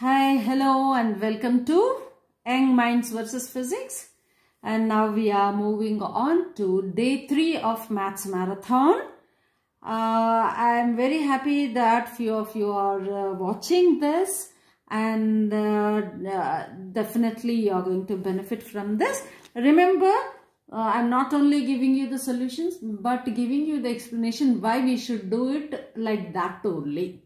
Hi, hello, and welcome to Young Minds versus Physics. And now we are moving on to day three of Maths Marathon. Uh, I am very happy that few of you are uh, watching this, and uh, uh, definitely you are going to benefit from this. Remember, uh, I'm not only giving you the solutions, but giving you the explanation why we should do it like that only.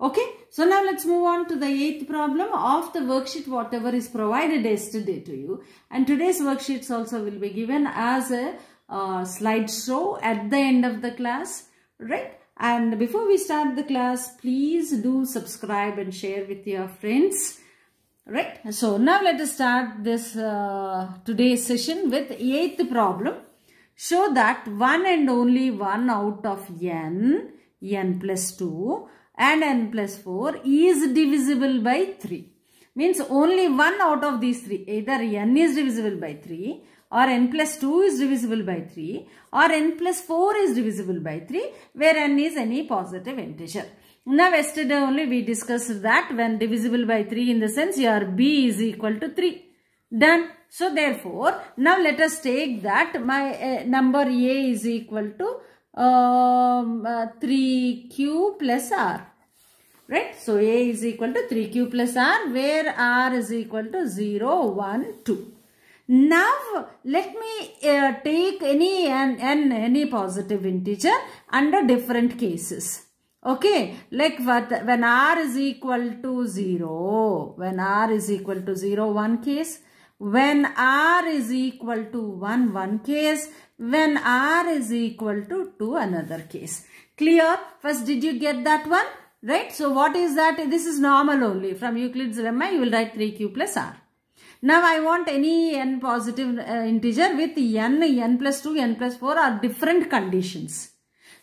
Okay, so now let's move on to the eighth problem of the worksheet whatever is provided yesterday to you. And today's worksheets also will be given as a uh, slideshow at the end of the class, right? And before we start the class, please do subscribe and share with your friends, right? So now let us start this uh, today's session with eighth problem. Show that one and only one out of n, n plus 2 and n plus 4 is divisible by 3. Means only one out of these three. Either n is divisible by 3 or n plus 2 is divisible by 3 or n plus 4 is divisible by 3 where n is any positive integer. Now yesterday only we discussed that when divisible by 3 in the sense your b is equal to 3. Done. So therefore now let us take that my uh, number a is equal to um, uh, 3q plus r right so a is equal to 3q plus r where r is equal to 0 1 2 now let me uh, take any n, n any positive integer under different cases. Okay? Like what, when r is equal to 0 when r is equal to 0 one case. When r is equal to 1 one case. When r is equal to 2 another case. Clear? First did you get that one? Right? So what is that? This is normal only. From euclid's lemma you will write 3q plus r now i want any n positive uh, integer with n n plus 2 n plus 4 are different conditions.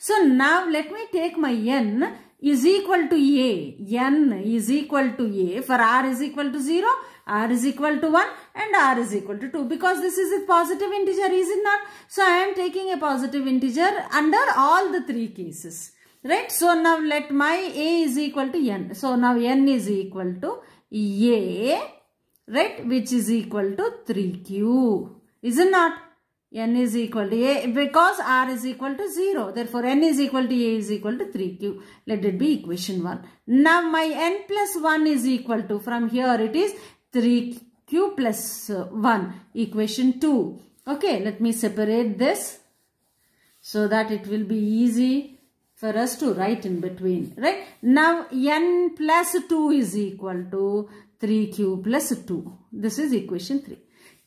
So now let me take my n is equal to a. N is equal to a for r is equal to 0 r is equal to 1 and r is equal to 2 because this is a positive integer is it not? So i am taking a positive integer under all the three cases. Right? So now let my a is equal to n. So now n is equal to a right? Which is equal to 3q is it not? N is equal to a because r is equal to 0 therefore n is equal to a is equal to 3q let it be equation 1 now my n plus 1 is equal to from here it is 3q plus uh, 1 equation 2 okay let me separate this so that it will be easy for us to write in between. Right? Now n plus 2 is equal to 3q plus 2 this is equation 3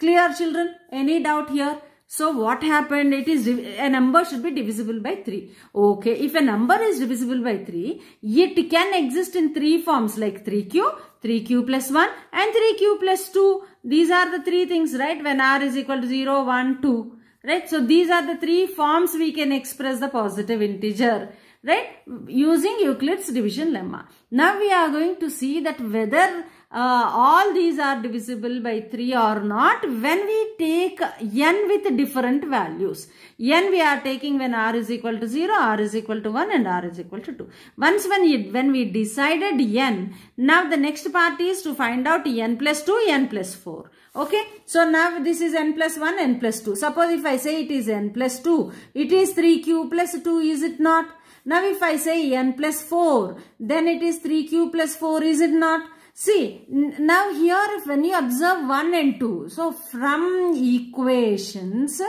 clear children any doubt here so what happened? It is a number should be divisible by 3. Okay, if a number is divisible by 3, it can exist in three forms like 3q, 3q plus 1 and 3q plus 2. These are the three things, right? When r is equal to 0, 1, 2. Right? So these are the three forms we can express the positive integer. Right? Using Euclid's division lemma. Now we are going to see that whether uh, all these are divisible by 3 or not when we take n with different values. n we are taking when r is equal to 0, r is equal to 1 and r is equal to 2. Once when, it, when we decided n, now the next part is to find out n plus 2, n plus 4. Okay, so now this is n plus 1, n plus 2. Suppose if I say it is n plus 2, it is 3q plus 2, is it not? Now if I say n plus 4, then it is 3q plus 4, is it not? See, now here if when you observe 1 and 2, so from equations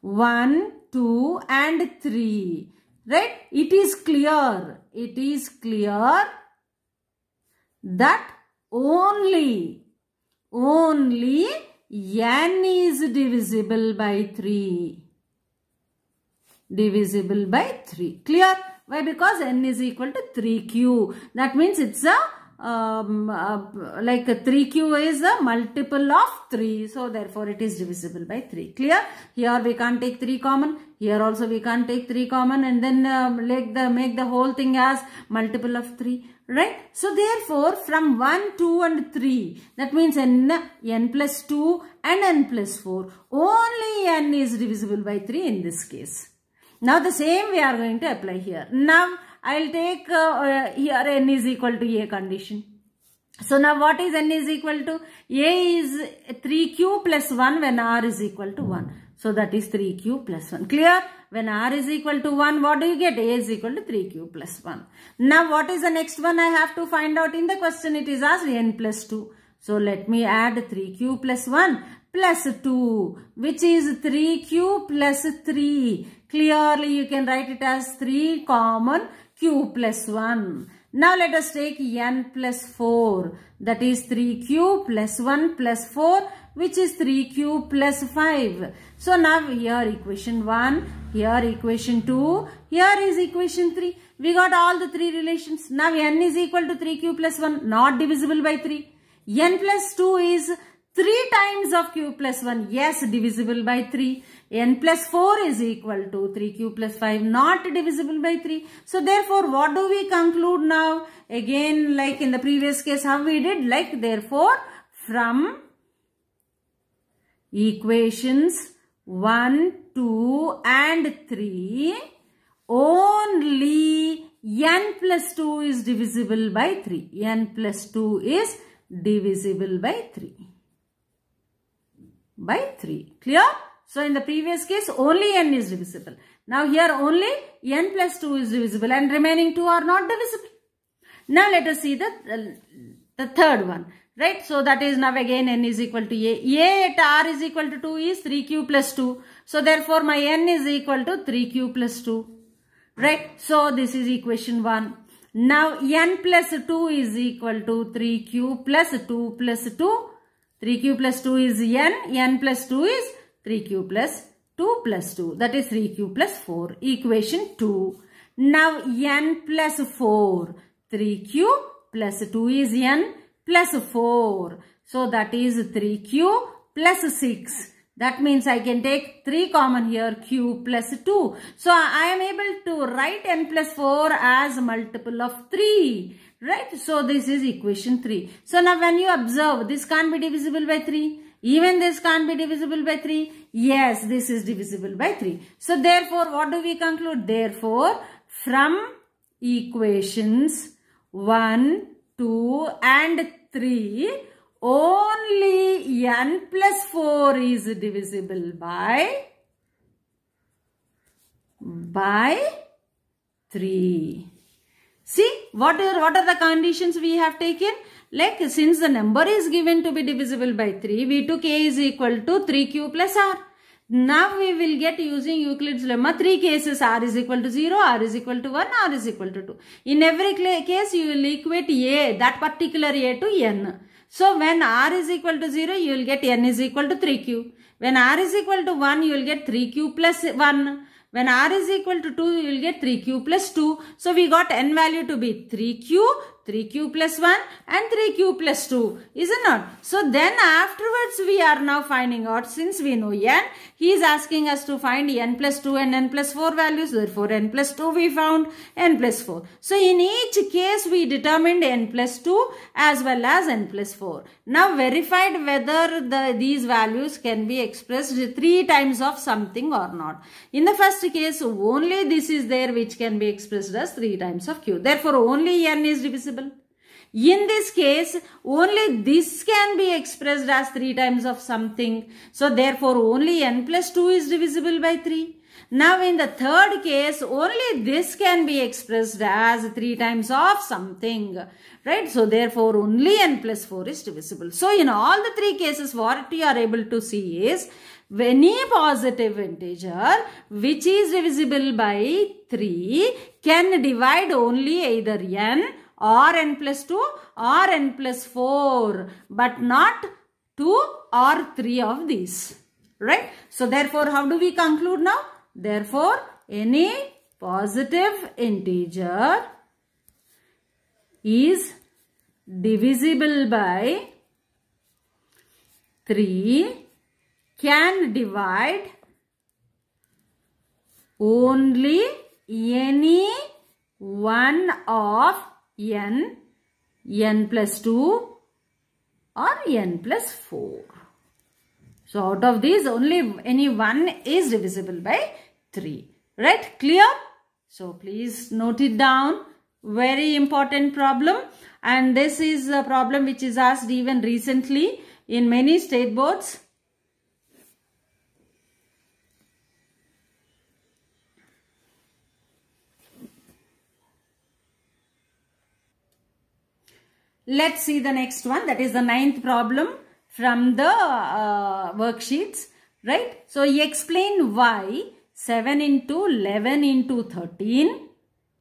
1, 2 and 3, right? It is clear, it is clear that only, only n is divisible by 3. Divisible by 3. Clear? Why? Because n is equal to 3q. That means it's a um, uh, like 3q is a multiple of 3 so therefore it is divisible by 3 clear here we can't take 3 common here also we can't take 3 common and then um, make the make the whole thing as multiple of 3 right? So therefore from 1, 2 and 3 that means n, n plus 2 and n plus 4 only n is divisible by 3 in this case. Now the same we are going to apply here. Now I will take uh, uh, here n is equal to a condition. So now what is n is equal to? a is 3q plus 1 when r is equal to 1. So that is 3q plus 1. Clear? When r is equal to 1, what do you get? a is equal to 3q plus 1. Now what is the next one I have to find out in the question? It is asked n plus 2. So let me add 3q plus 1 plus 2 which is 3q plus 3. Clearly you can write it as 3 common q plus 1. Now let us take n plus 4 that is 3q plus 1 plus 4 which is 3q plus 5. So now here equation 1, here equation 2, here is equation 3. We got all the three relations. Now n is equal to 3q plus 1 not divisible by 3. n plus 2 is 3 times of q plus 1 yes divisible by 3 n plus 4 is equal to 3q plus 5 not divisible by 3. So therefore what do we conclude now? Again like in the previous case how we did like therefore from equations 1, 2 and 3 only n plus 2 is divisible by 3. n plus 2 is divisible by 3. By 3. Clear? So in the previous case only n is divisible. Now here only n plus 2 is divisible and remaining 2 are not divisible. Now let us see the, the third one. Right. So that is now again n is equal to a. a at r is equal to 2 is 3q plus 2. So therefore my n is equal to 3q plus 2. Right. So this is equation 1. Now n plus 2 is equal to 3q plus 2 plus 2. 3q plus 2 is n. n plus 2 is 3q plus 2 plus 2 that is 3q plus 4 equation 2 now n plus 4 3q plus 2 is n plus 4 so that is 3q plus 6 that means I can take 3 common here q plus 2 so I am able to write n plus 4 as multiple of 3 right? So this is equation 3 so now when you observe this can't be divisible by 3 even this can't be divisible by 3. Yes, this is divisible by 3. So therefore, what do we conclude? Therefore, from equations 1, 2 and 3, only n plus 4 is divisible by, by 3. See, what are, what are the conditions we have taken? Like since the number is given to be divisible by 3, we took a is equal to 3q plus r. Now we will get using Euclid's lemma 3 cases r is equal to 0, r is equal to 1, r is equal to 2. In every case you will equate a, that particular a to n. So when r is equal to 0, you will get n is equal to 3q. When r is equal to 1, you will get 3q plus 1. When r is equal to 2, you will get 3q plus 2. So we got n value to be 3q 3q plus 1 and 3q plus 2 is it not? So then afterwards we are now finding out since we know n he is asking us to find n plus 2 and n plus 4 values therefore n plus 2 we found n plus 4 so in each case we determined n plus 2 as well as n plus 4 now verified whether the these values can be expressed three times of something or not. In the first case only this is there which can be expressed as three times of q. Therefore only n is divisible in this case, only this can be expressed as 3 times of something. So, therefore, only n plus 2 is divisible by 3. Now, in the third case, only this can be expressed as 3 times of something. Right? So, therefore, only n plus 4 is divisible. So, in all the three cases, what you are able to see is any positive integer which is divisible by 3 can divide only either n or n plus 2 or n plus 4 but not 2 or 3 of these. Right? So therefore how do we conclude now? Therefore any positive integer is divisible by 3 can divide only any one of n n plus 2 or n plus 4. So out of these only any one is divisible by 3. Right? Clear? So please note it down. Very important problem. And this is a problem which is asked even recently in many state boards. Let's see the next one. That is the ninth problem from the uh, worksheets. Right? So, explain why 7 into 11 into 13.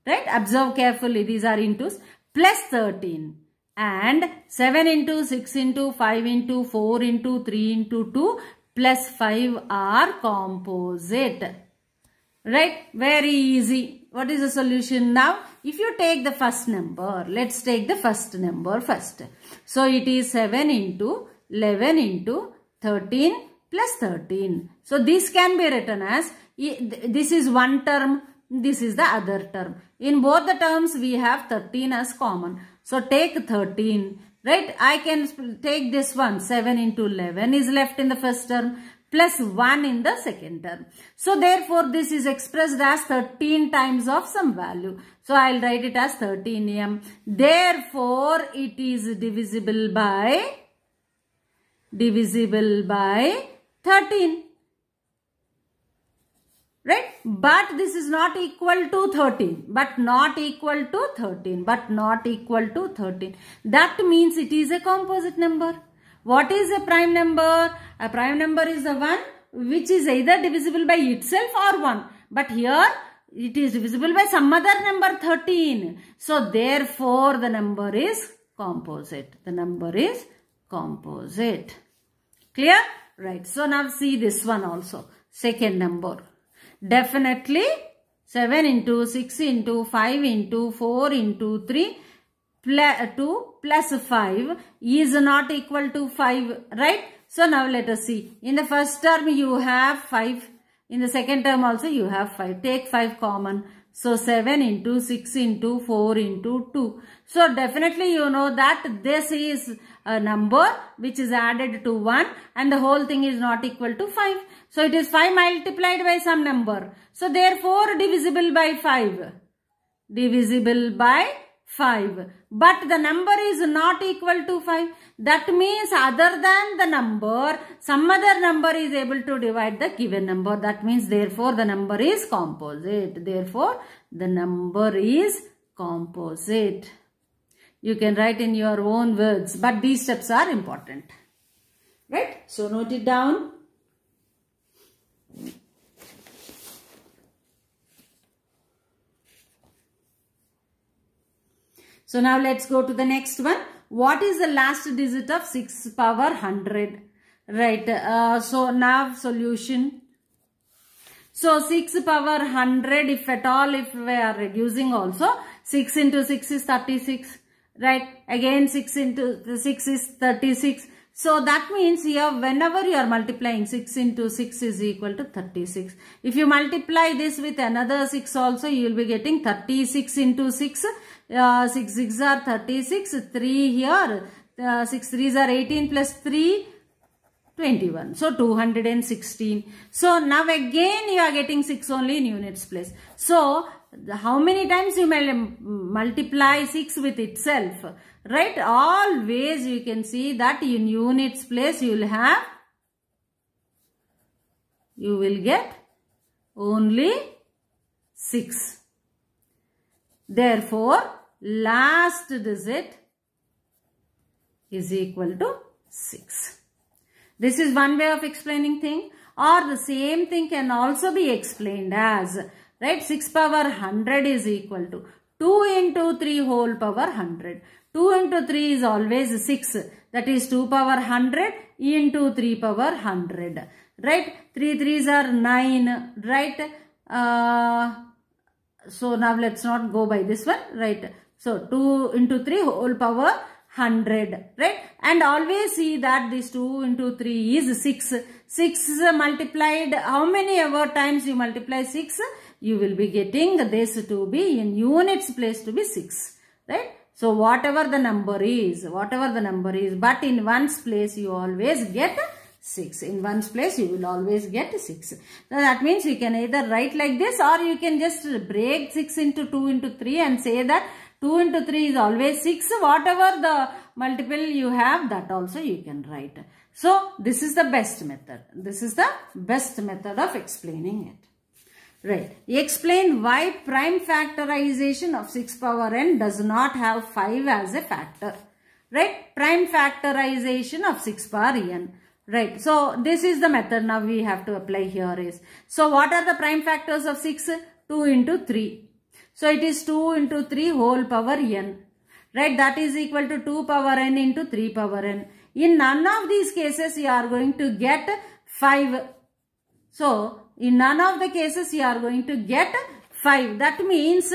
Right? Observe carefully. These are intos. Plus 13. And 7 into 6 into 5 into 4 into 3 into 2 plus 5 are composite. Right? Very easy. What is the solution now? If you take the first number, let's take the first number first. So it is 7 into 11 into 13 plus 13. So this can be written as, this is one term, this is the other term. In both the terms, we have 13 as common. So take 13, right? I can take this one, 7 into 11 is left in the first term plus 1 in the second term. So therefore this is expressed as 13 times of some value. So I'll write it as 13m. Therefore it is divisible by divisible by 13. Right? But this is not equal to 13. But not equal to 13. But not equal to 13. That means it is a composite number. What is a prime number? A prime number is the one which is either divisible by itself or 1. But here it is divisible by some other number 13. So therefore the number is composite. The number is composite. Clear? Right. So now see this one also. Second number. Definitely 7 into 6 into 5 into 4 into 3 2 plus 5 is not equal to 5, right? So now let us see. In the first term you have 5. In the second term also you have 5. Take 5 common. So 7 into 6 into 4 into 2. So definitely you know that this is a number which is added to 1 and the whole thing is not equal to 5. So it is 5 multiplied by some number. So therefore divisible by 5. Divisible by 5. But the number is not equal to 5. That means other than the number, some other number is able to divide the given number. That means therefore the number is composite. Therefore the number is composite. You can write in your own words. But these steps are important. Right? So note it down. So now let's go to the next one. What is the last digit of 6 power 100? Right. Uh, so now solution. So 6 power 100 if at all if we are reducing also 6 into 6 is 36. Right. Again 6 into 6 is 36. So that means here whenever you are multiplying 6 into 6 is equal to 36. If you multiply this with another 6 also you will be getting 36 into 6 uh, 6 6 are 36, 3 here, uh, 6 3s are 18 plus 3, 21. So 216. So now again you are getting 6 only in units place. So how many times you may multiply 6 with itself? Right? Always you can see that in units place you will have, you will get only 6. Therefore, last digit is equal to 6. This is one way of explaining thing or the same thing can also be explained as right? 6 power 100 is equal to 2 into 3 whole power 100. 2 into 3 is always 6 that is 2 power 100 into 3 power 100 right? 3 3s are 9 right? Uh, so now let's not go by this one. Right? So 2 into 3 whole power 100 right? And always see that this 2 into 3 is 6. 6 is multiplied. How many ever times you multiply 6 you will be getting this to be in units place to be 6 right. So whatever the number is, whatever the number is, but in one's place you always get 6. In one's place you will always get 6. Now that means you can either write like this or you can just break 6 into 2 into 3 and say that 2 into 3 is always 6. Whatever the multiple you have that also you can write. So this is the best method. This is the best method of explaining it. Right. Explain why prime factorization of 6 power n does not have 5 as a factor. Right. Prime factorization of 6 power n. Right. So this is the method now we have to apply here is. So what are the prime factors of 6? 2 into 3. So it is 2 into 3 whole power n. Right. That is equal to 2 power n into 3 power n. In none of these cases you are going to get 5. So in none of the cases you are going to get 5. That means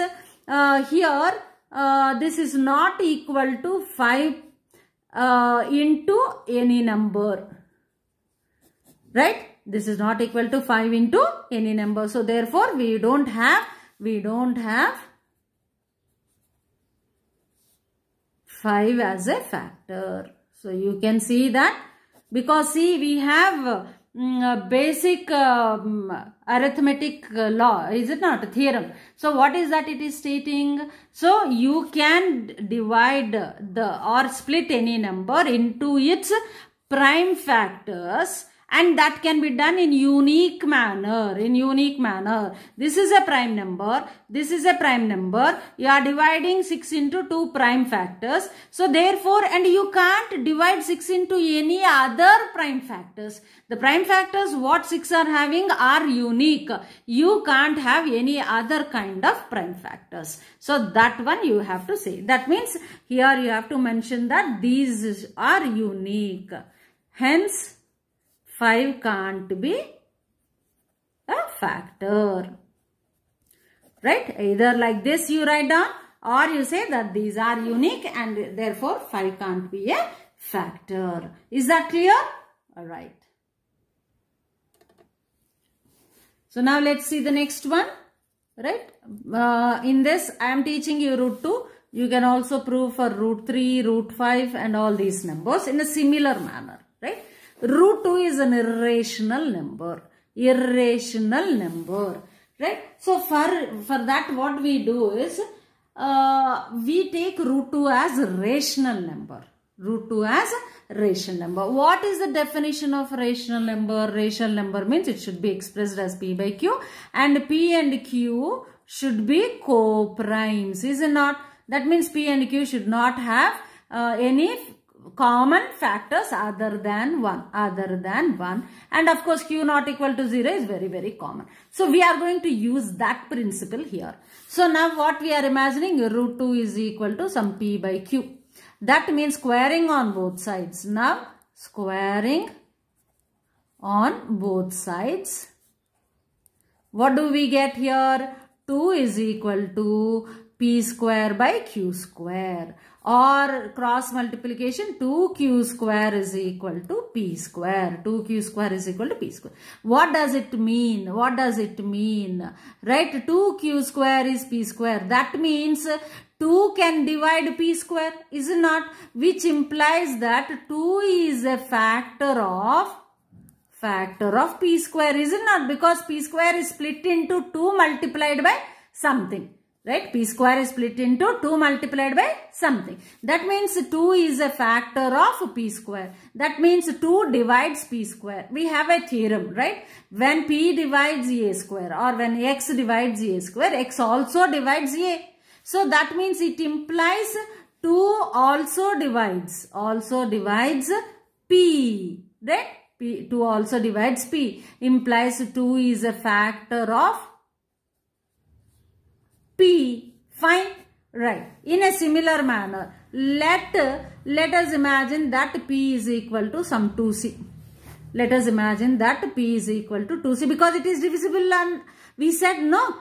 uh, here uh, this is not equal to 5 uh, into any number. Right? This is not equal to 5 into any number. So therefore we don't have, we don't have 5 as a factor. So you can see that because see we have basic um, arithmetic law is it not? Theorem. So what is that it is stating? So you can divide the or split any number into its prime factors and that can be done in unique manner in unique manner. This is a prime number. This is a prime number. You are dividing 6 into two prime factors. So therefore and you can't divide 6 into any other prime factors. The prime factors what 6 are having are unique. You can't have any other kind of prime factors. So that one you have to say. That means here you have to mention that these are unique. Hence 5 can't be a factor. Right? Either like this you write down or you say that these are unique and therefore 5 can't be a factor. Is that clear? Alright. So now let's see the next one. Right? Uh, in this I am teaching you root 2. You can also prove for root 3, root 5 and all these numbers in a similar manner. Right? Root 2 is an irrational number. Irrational number. Right? So for, for that what we do is uh, we take root 2 as rational number. Root 2 as rational number. What is the definition of rational number? Rational number means it should be expressed as P by Q and P and Q should be co-primes. Is it not? That means P and Q should not have uh, any common factors other than 1 other than 1 and of course q not equal to 0 is very very common. So we are going to use that principle here. So now what we are imagining root 2 is equal to some p by q. That means squaring on both sides. Now squaring on both sides. What do we get here? 2 is equal to p square by q square or cross multiplication 2q square is equal to p square. 2q square is equal to p square. What does it mean? What does it mean? Right? 2q square is p square. That means 2 can divide p square is it not? Which implies that 2 is a factor of factor of p square is it not? Because p square is split into 2 multiplied by something right? P square is split into 2 multiplied by something. That means 2 is a factor of p square. That means 2 divides p square. We have a theorem right? When p divides a square or when x divides a square x also divides a. So that means it implies 2 also divides also divides p. Right? P 2 also divides p. Implies 2 is a factor of P. Fine. Right. In a similar manner, let, let us imagine that P is equal to some 2C. Let us imagine that P is equal to 2C because it is divisible and we said no.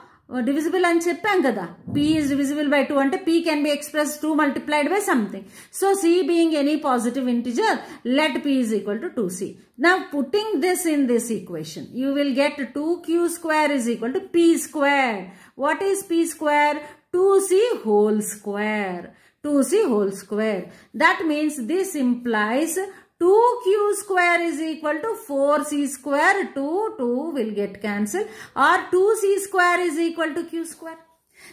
Divisible అని చెప్పాం కదా p is divisible by 2 అంటే p can be expressed 2 multiplied by something so c being any positive integer let p is equal to 2c now putting this in this equation you will get 2q square is equal to p square what is p square 2c whole square 2c whole square. That means this implies 2q square is equal to 4c square. 2, 2 will get cancelled or 2c square is equal to q square.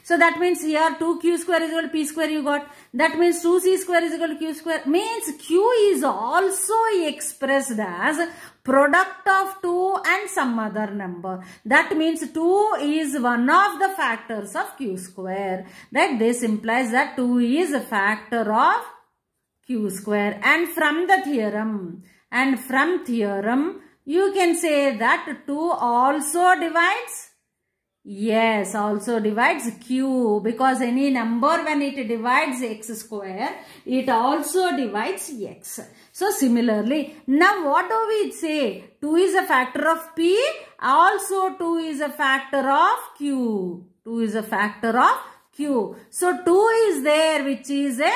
So that means here 2q square is equal to p square you got. That means 2c square is equal to q square. Means q is also expressed as product of 2 and some other number. That means 2 is one of the factors of q square. Right? This implies that 2 is a factor of q square. And from the theorem, and from theorem, you can say that 2 also divides Yes, also divides q because any number when it divides x square, it also divides x. So similarly, now what do we say? 2 is a factor of p, also 2 is a factor of q. 2 is a factor of q. So 2 is there which is a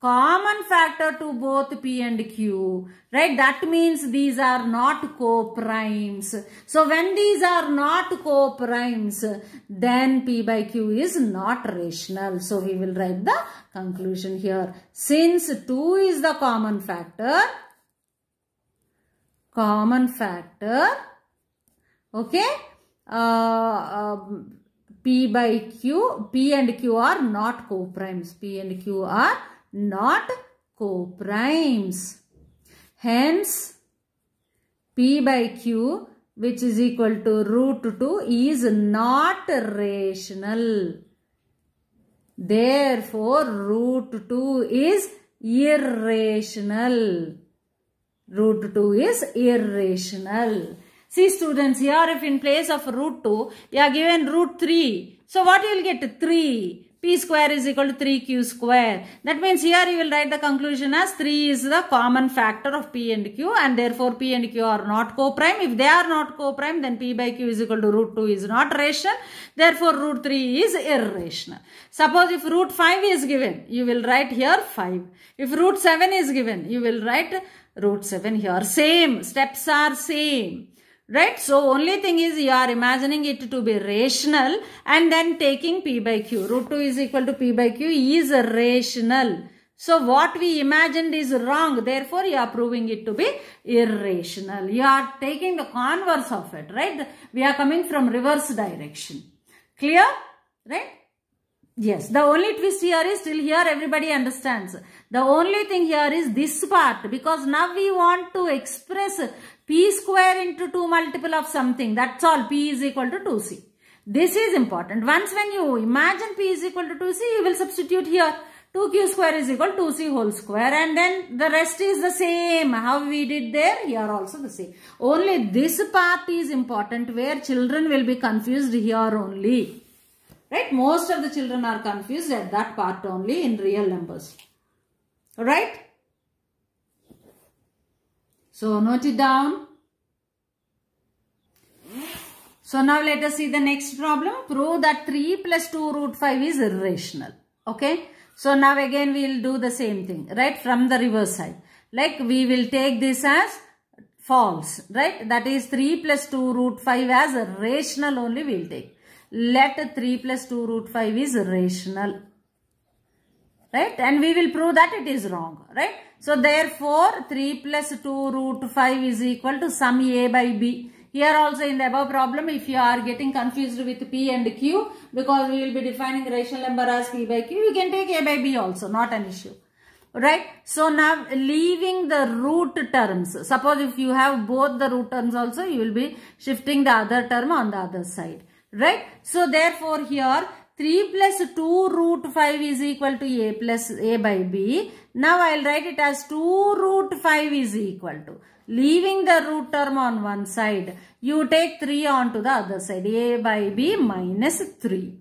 common factor to both P and Q. Right? That means these are not co-primes. So when these are not co-primes, then P by Q is not rational. So we will write the conclusion here. Since 2 is the common factor, common factor, okay, uh, um, P by Q, P and Q are not co-primes. P and Q are not co-primes. Hence, P by Q which is equal to root 2 is not rational. Therefore, root 2 is irrational. Root 2 is irrational. See students, here if in place of root 2, you are given root 3. So what you will get? 3 p square is equal to 3q square. That means here you will write the conclusion as 3 is the common factor of p and q and therefore p and q are not co-prime. If they are not co-prime then p by q is equal to root 2 is not rational. Therefore root 3 is irrational. Suppose if root 5 is given, you will write here 5. If root 7 is given, you will write root 7 here. Same, steps are same right? So only thing is you are imagining it to be rational and then taking p by q. Root 2 is equal to p by q is rational. So what we imagined is wrong. Therefore you are proving it to be irrational. You are taking the converse of it right? We are coming from reverse direction. Clear? Right? Yes, the only twist here is still here everybody understands. The only thing here is this part because now we want to express p square into 2 multiple of something. That's all. p is equal to 2c. This is important. Once when you imagine p is equal to 2c, you will substitute here. 2q square is equal to 2c whole square and then the rest is the same. How we did there, here also the same. Only this part is important where children will be confused here only. Right? Most of the children are confused at that part only in real numbers. Right? So note it down. So now let us see the next problem. Prove that 3 plus 2 root 5 is irrational. Okay. So now again we will do the same thing. Right. From the reverse side. Like we will take this as false. Right. That is 3 plus 2 root 5 as rational only we will take. Let 3 plus 2 root 5 is rational. Right. And we will prove that it is wrong. Right. So therefore 3 plus 2 root 5 is equal to some a by b. Here also in the above problem if you are getting confused with p and q because we will be defining rational number as p by q you can take a by b also not an issue. Right. So now leaving the root terms. Suppose if you have both the root terms also you will be shifting the other term on the other side. Right. So therefore here 3 plus 2 root 5 is equal to a plus a by b. Now I will write it as 2 root 5 is equal to. Leaving the root term on one side, you take 3 onto the other side. a by b minus 3.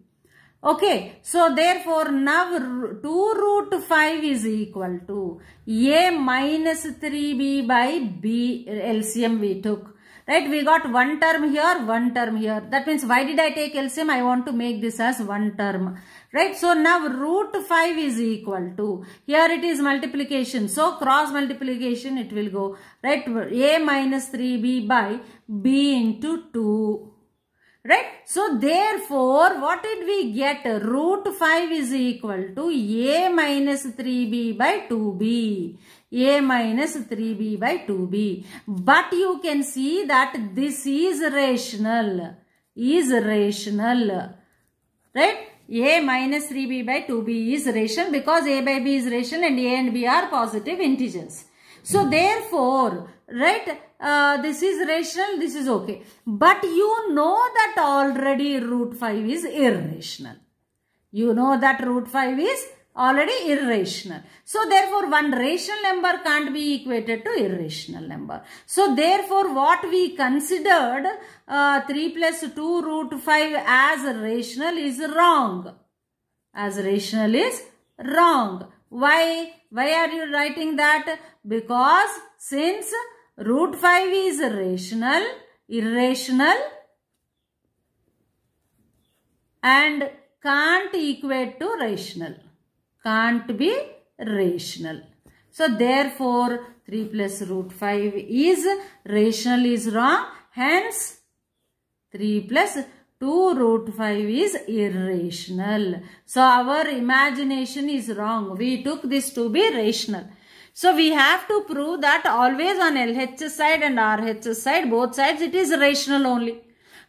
Okay, so therefore now 2 root 5 is equal to a minus 3b by b LCM we took. Right, we got one term here, one term here. That means why did I take LCM? I want to make this as one term. Right, so now root 5 is equal to, here it is multiplication. So cross multiplication it will go, right, a minus 3b by b into 2. Right? So therefore, what did we get? Root 5 is equal to a minus 3b by 2b. A minus 3b by 2b. But you can see that this is rational. Is rational. Right? a minus 3b by 2b is rational because a by b is rational and a and b are positive integers. So therefore, right, uh, this is rational, this is okay. But you know that already root 5 is irrational. You know that root 5 is already irrational. So therefore one rational number can't be equated to irrational number. So therefore what we considered uh, 3 plus 2 root 5 as rational is wrong. As rational is wrong. Why? Why are you writing that? Because since root 5 is rational, irrational and can't equate to rational. Can't be rational. So therefore 3 plus root 5 is rational is wrong. Hence 3 plus 2 root 5 is irrational. So our imagination is wrong. We took this to be rational. So we have to prove that always on LHS side and RHS side, both sides, it is rational only.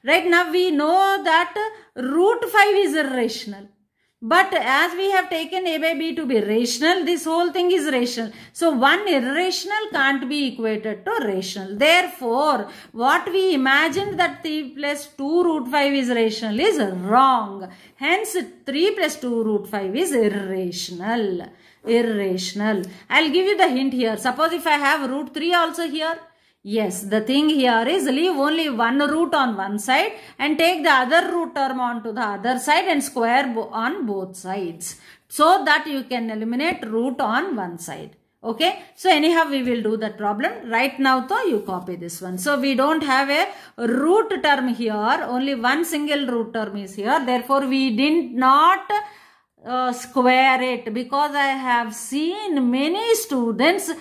Right now we know that root 5 is irrational. But as we have taken a by b to be rational, this whole thing is rational. So one irrational can't be equated to rational. Therefore, what we imagined that 3 plus 2 root 5 is rational is wrong. Hence, 3 plus 2 root 5 is irrational. Irrational. I'll give you the hint here. Suppose if I have root 3 also here. Yes, the thing here is leave only one root on one side and take the other root term onto the other side and square on both sides. So that you can eliminate root on one side. Okay. So anyhow, we will do that problem. Right now, though, you copy this one. So we don't have a root term here. Only one single root term is here. Therefore, we did not uh, square it because I have seen many students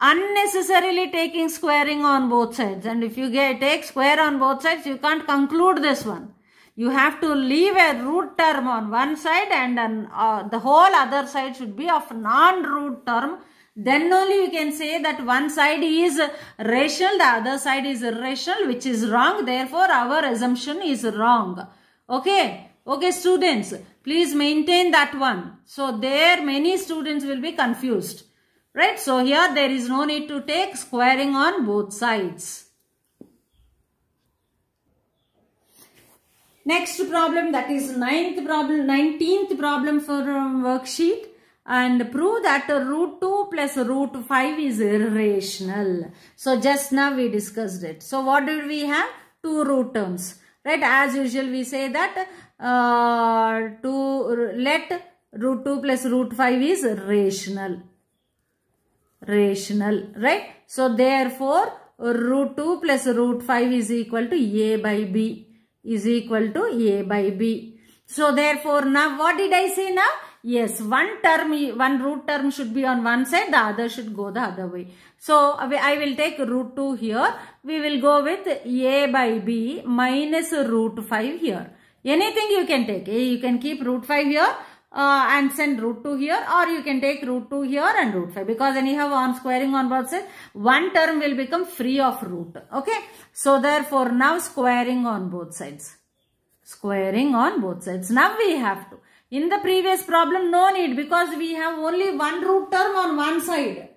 unnecessarily taking squaring on both sides. And if you get take square on both sides, you can't conclude this one. You have to leave a root term on one side and an, uh, the whole other side should be of non-root term. Then only you can say that one side is rational, the other side is irrational, which is wrong. Therefore, our assumption is wrong. Okay. Okay, students, please maintain that one. So, there many students will be confused. Right? So here there is no need to take squaring on both sides. Next problem that is ninth problem, 19th problem for um, worksheet and prove that root 2 plus root 5 is irrational. So just now we discussed it. So what did we have? Two root terms. Right? As usual we say that uh, to let root 2 plus root 5 is rational rational, right? So, therefore, root 2 plus root 5 is equal to a by b is equal to a by b. So, therefore, now what did I say now? Yes, one term, one root term should be on one side, the other should go the other way. So, I will take root 2 here. We will go with a by b minus root 5 here. Anything you can take. A, you can keep root 5 here uh, and send root 2 here or you can take root 2 here and root 5 because anyhow on squaring on both sides. One term will become free of root okay? So therefore now squaring on both sides. Squaring on both sides. Now we have to in the previous problem no need because we have only one root term on one side.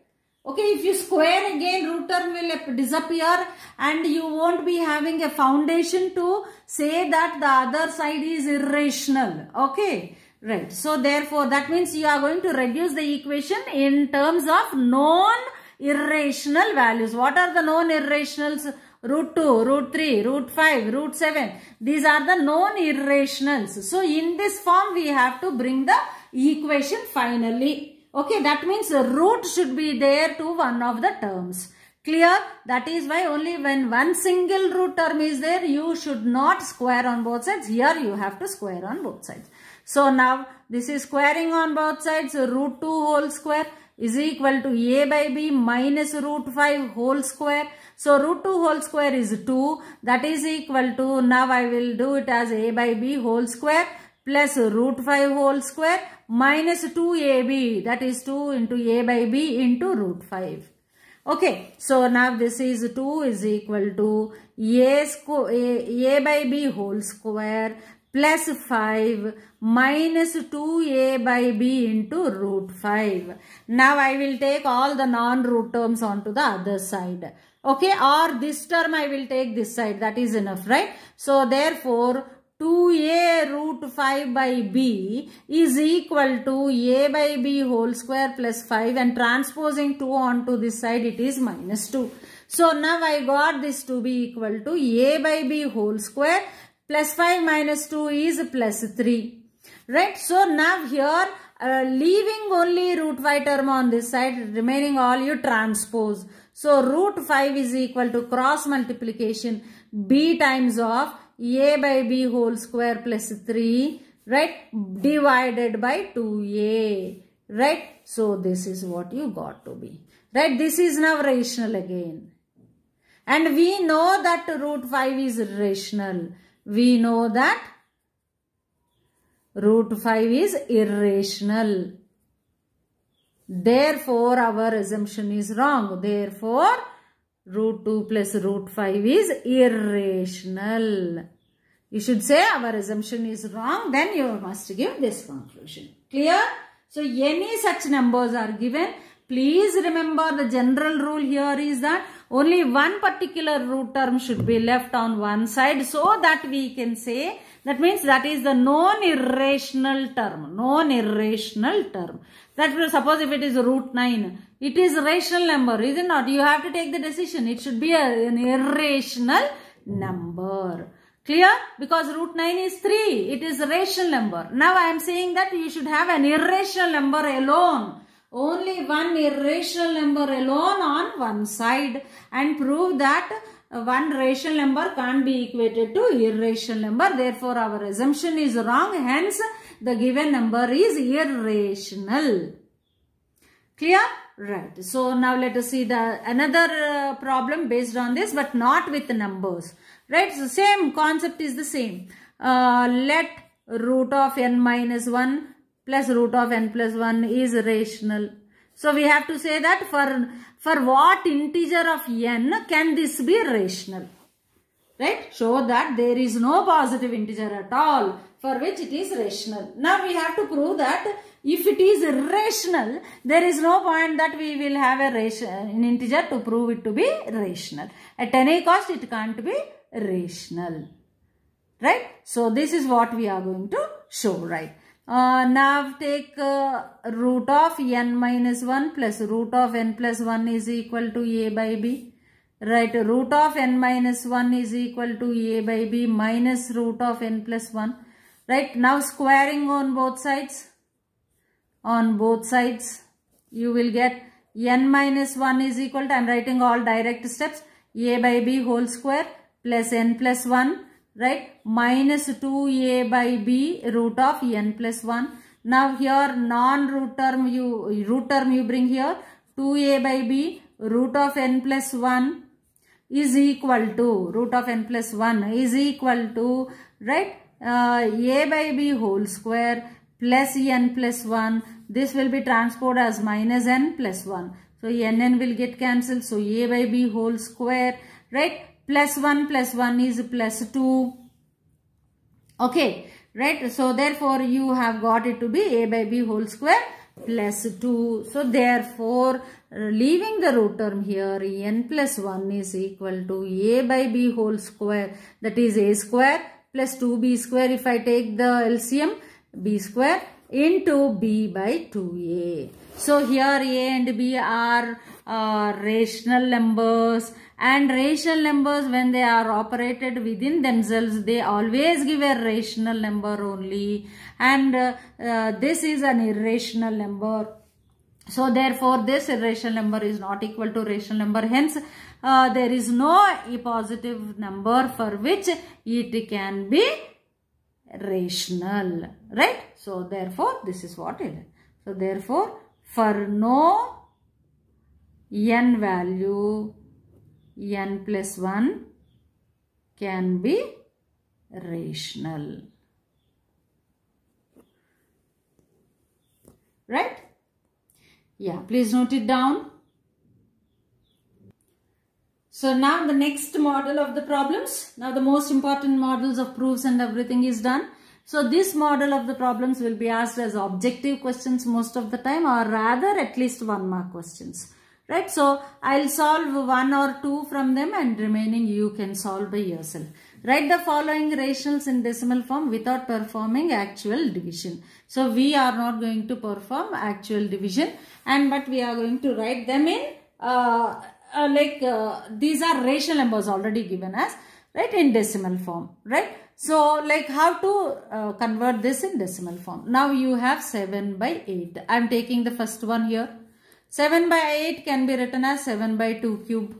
Okay, if you square again, root term will disappear and you won't be having a foundation to say that the other side is irrational. Okay, right. So, therefore, that means you are going to reduce the equation in terms of known irrational values. What are the known irrationals? Root 2, root 3, root 5, root 7. These are the known irrationals. So, in this form, we have to bring the equation finally. Okay, that means root should be there to one of the terms. Clear? That is why only when one single root term is there, you should not square on both sides. Here you have to square on both sides. So now this is squaring on both sides. Root 2 whole square is equal to a by b minus root 5 whole square. So root 2 whole square is 2 that is equal to now I will do it as a by b whole square plus root 5 whole square minus 2ab that is 2 into a by b into root 5. Okay, so now this is 2 is equal to a, a, a by b whole square plus 5 minus 2a by b into root 5. Now I will take all the non-root terms onto the other side. Okay, or this term I will take this side. That is enough, right? So therefore, 2a root 5 by b is equal to a by b whole square plus 5 and transposing 2 onto this side it is minus 2. So now I got this to be equal to a by b whole square plus 5 minus 2 is plus 3. Right. So now here uh, leaving only root 5 term on this side remaining all you transpose. So root 5 is equal to cross multiplication b times of a by b whole square plus 3 right? Divided by 2a right? So this is what you got to be. Right? This is now rational again. And we know that root 5 is rational we know that root 5 is irrational therefore our assumption is wrong therefore root 2 plus root 5 is irrational. You should say our assumption is wrong, then you must give this conclusion. Clear? So, any such numbers are given. Please remember the general rule here is that only one particular root term should be left on one side so that we can say that means that is the non-irrational term. Non-irrational term. That will suppose if it is root 9. It is a rational number, is it not? You have to take the decision. It should be a, an irrational number. Clear? Because root 9 is 3. It is a rational number. Now I am saying that you should have an irrational number alone. Only one irrational number alone on one side and prove that one rational number can't be equated to irrational number. Therefore, our assumption is wrong. Hence, the given number is irrational. Clear? Right. So, now let us see the another uh, problem based on this but not with numbers. Right. So, same concept is the same. Uh, let root of n minus 1 plus root of n plus 1 is rational. So, we have to say that for, for what integer of n can this be rational? Right? Show that there is no positive integer at all for which it is rational. Now, we have to prove that if it is irrational, there is no point that we will have a an integer to prove it to be rational. At any cost, it can't be rational. Right? So, this is what we are going to show, right? Uh, now take uh, root of n minus 1 plus root of n plus 1 is equal to a by b. Right, root of n minus 1 is equal to a by b minus root of n plus 1. Right, now squaring on both sides. On both sides, you will get n minus 1 is equal to, I am writing all direct steps, a by b whole square plus n plus 1 right? Minus 2a by b root of n plus 1 now here non root term you root term you bring here. 2a by b root of n plus 1 is equal to root of n plus 1 is equal to right? Uh, a by b whole square plus n plus 1 this will be transported as minus n plus 1 so n n will get cancelled. So a by b whole square right plus 1 plus 1 is plus 2. Okay, right. So, therefore, you have got it to be a by b whole square plus 2. So, therefore, leaving the root term here, n plus 1 is equal to a by b whole square that is a square plus 2b square if I take the LCM b square into b by 2a. So, here a and b are uh, rational numbers and rational numbers when they are operated within themselves they always give a rational number only. And uh, uh, this is an irrational number. So therefore this irrational number is not equal to rational number. Hence uh, there is no positive number for which it can be rational. Right? So therefore this is what it is. So therefore for no n value n plus 1 can be rational. Right? Yeah, please note it down. So now the next model of the problems. Now the most important models of proofs and everything is done. So this model of the problems will be asked as objective questions most of the time or rather at least one mark questions. Right. So I'll solve one or two from them and remaining you can solve by yourself. Write the following rationals in decimal form without performing actual division. So we are not going to perform actual division and but we are going to write them in uh, uh, like uh, these are rational numbers already given as right in decimal form right so like how to uh, convert this in decimal form now you have 7 by 8 i am taking the first one here 7 by 8 can be written as 7 by 2 cube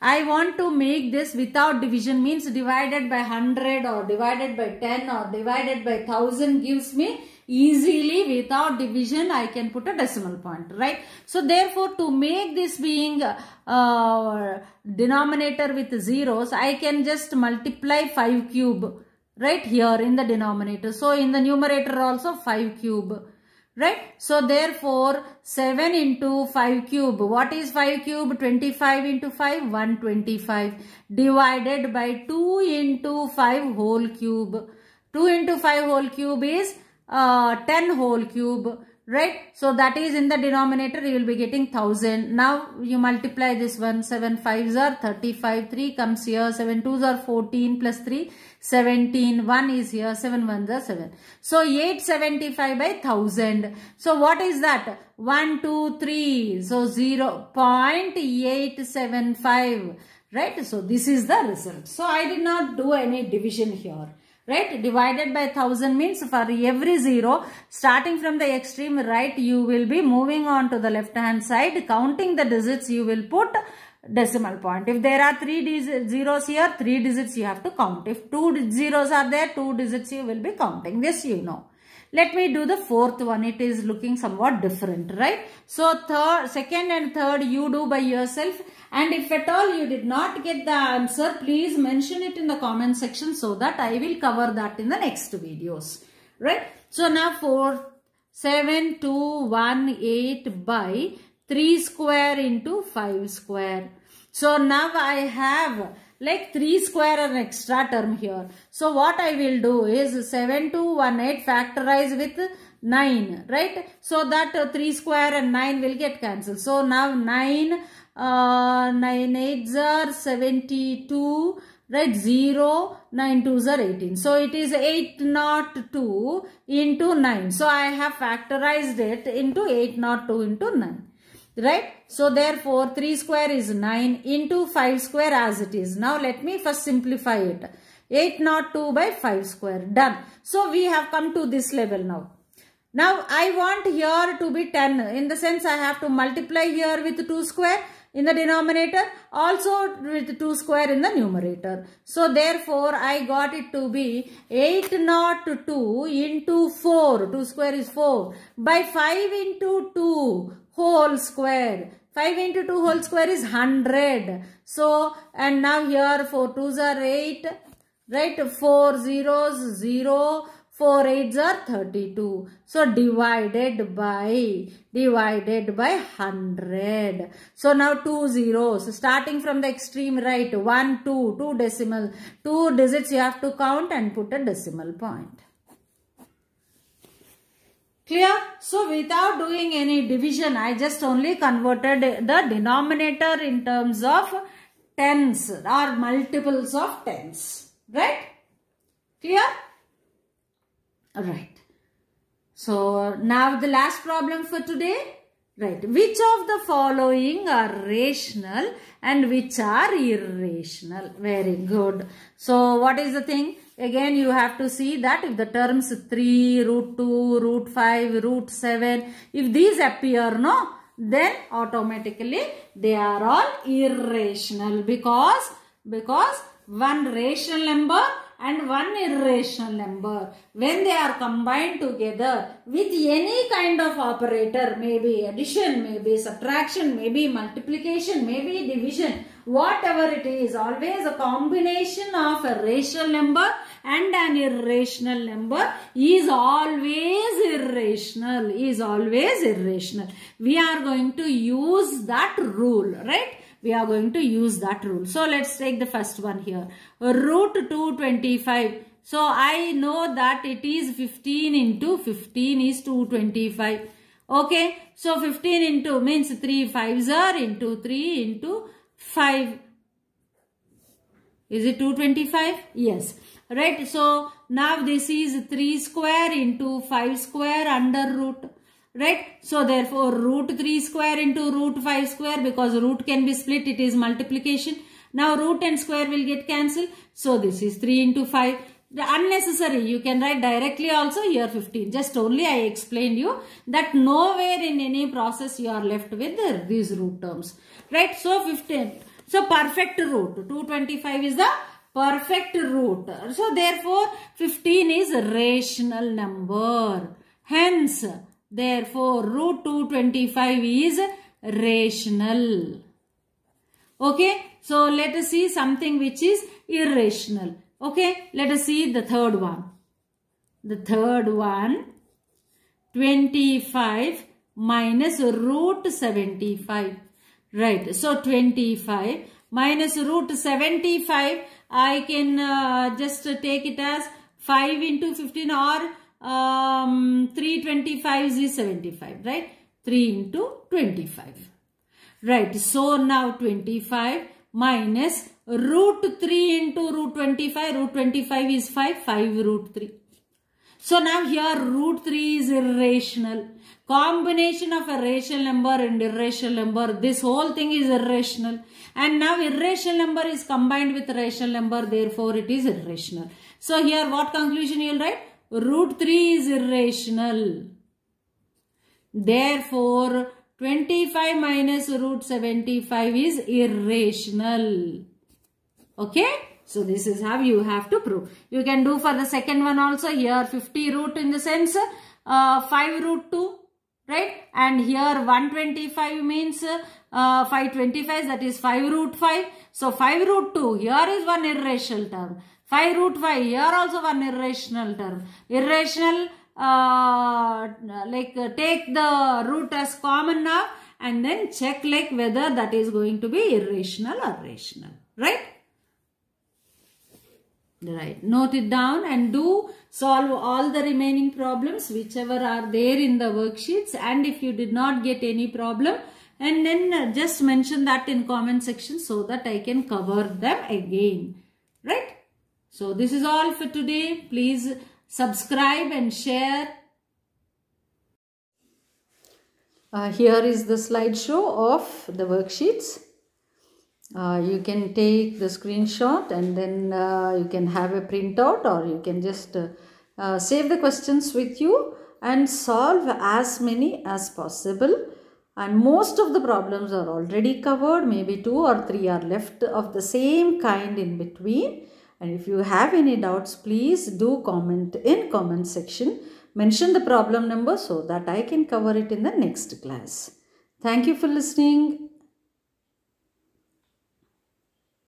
I want to make this without division means divided by 100 or divided by 10 or divided by 1000 gives me easily without division I can put a decimal point right. So therefore to make this being uh, denominator with zeros I can just multiply 5 cube right here in the denominator. So in the numerator also 5 cube right? So therefore 7 into 5 cube. What is 5 cube? 25 into 5 125 divided by 2 into 5 whole cube. 2 into 5 whole cube is uh, 10 whole cube right? So that is in the denominator you will be getting 1000 now you multiply this one 7 5s are 35 3 comes here 7 2s are 14 plus 3 17 1 is here 7 1s are 7 so 875 by 1000 so what is that? 1 2 3 so 0 0.875 right? So this is the result. So i did not do any division here right? Divided by 1000 means for every zero. Starting from the extreme right you will be moving on to the left hand side. Counting the digits you will put decimal point. If there are three zeros here three digits you have to count. If two zeros are there two digits you will be counting. This you know let me do the fourth one. It is looking somewhat different, right? So, third, second and third you do by yourself. And if at all you did not get the answer, please mention it in the comment section so that I will cover that in the next videos, right? So, now 4, 7, 2, 1, 8 by 3 square into 5 square. So, now I have like 3 square an extra term here. So what I will do is 7 to 1 8 factorize with 9 right. So that uh, 3 square and 9 will get cancelled. So now 9 uh, 9 8s are 72 right 0 9 2s are 18 so it is 8 not 2 into 9 so i have factorized it into 8 not 2 into 9 right? So therefore 3 square is 9 into 5 square as it is. Now let me first simplify it. 8 not 2 by 5 square. Done. So we have come to this level now. Now I want here to be 10. In the sense I have to multiply here with 2 square in the denominator also with 2 square in the numerator. So therefore I got it to be 8 not 2 into 4. 2 square is 4 by 5 into 2 whole square. 5 into 2 whole square is 100. So, and now here 4 2s are 8, right? 4 zeros, 0, 4 8s are 32. So, divided by, divided by 100. So, now 2 zeros. Starting from the extreme right, 1, 2, 2 decimal. 2 digits you have to count and put a decimal point. Clear? So without doing any division, I just only converted the denominator in terms of tens or multiples of tens. Right? Clear? Right. So now the last problem for today. Right. Which of the following are rational and which are irrational? Very good. So what is the thing? Again, you have to see that if the terms 3, root 2, root 5, root 7, if these appear, no, then automatically they are all irrational because, because one rational number and one irrational number. When they are combined together with any kind of operator maybe addition maybe subtraction maybe multiplication maybe division whatever it is always a combination of a rational number and an irrational number is always irrational is always irrational. We are going to use that rule right? We are going to use that rule. So let's take the first one here. Root 225 so i know that it is 15 into 15 is 225 okay? So 15 into means 3 5s are into 3 into 5 is it 225 yes right? So now this is 3 square into 5 square under root. Right? So therefore root 3 square into root 5 square because root can be split it is multiplication. Now root and square will get cancelled. So this is 3 into 5 the unnecessary you can write directly also here 15 just only i explained you that nowhere in any process you are left with these root terms. Right? So 15 so perfect root. 225 is the perfect root. So therefore 15 is rational number. Hence therefore root 225 is rational. Okay. So let us see something which is irrational. Okay. Let us see the third one. The third one 25 minus root 75. Right. So 25 minus root 75 I can uh, just take it as 5 into 15 or um, 325 is 75, right? 3 into 25. Right, so now 25 minus root 3 into root 25. Root 25 is 5, 5 root 3. So now here root 3 is irrational. Combination of a rational number and irrational number. This whole thing is irrational. And now irrational number is combined with rational number. Therefore it is irrational. So here what conclusion you will write? Root 3 is irrational. Therefore 25 minus root 75 is irrational. Okay. So this is how you have to prove. You can do for the second one also here 50 root in the sense uh, 5 root 2 right? And here 125 means uh, 525 that is 5 root 5 so 5 root 2 here is one irrational term. 5 root 5 here also one irrational term. Irrational uh, like uh, take the root as common now and then check like whether that is going to be irrational or rational right Right. Note it down and do solve all the remaining problems whichever are there in the worksheets and if you did not get any problem and then just mention that in comment section so that I can cover them again. Right. So this is all for today. Please subscribe and share. Uh, here is the slideshow of the worksheets. Uh, you can take the screenshot and then uh, you can have a printout or you can just uh, uh, save the questions with you and solve as many as possible and most of the problems are already covered maybe two or three are left of the same kind in between and if you have any doubts please do comment in comment section mention the problem number so that I can cover it in the next class. Thank you for listening.